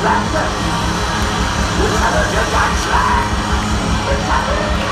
Pflanze. Du verwirrte Deutschland. Du verwirrte